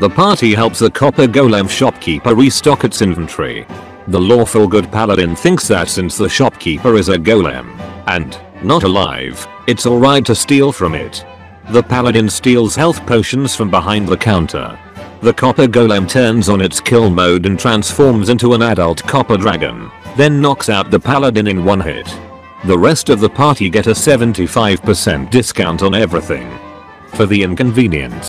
The party helps the copper golem shopkeeper restock its inventory. The lawful good paladin thinks that since the shopkeeper is a golem and not alive, it's alright to steal from it. The paladin steals health potions from behind the counter. The copper golem turns on its kill mode and transforms into an adult copper dragon, then knocks out the paladin in one hit. The rest of the party get a 75% discount on everything. For the inconvenience,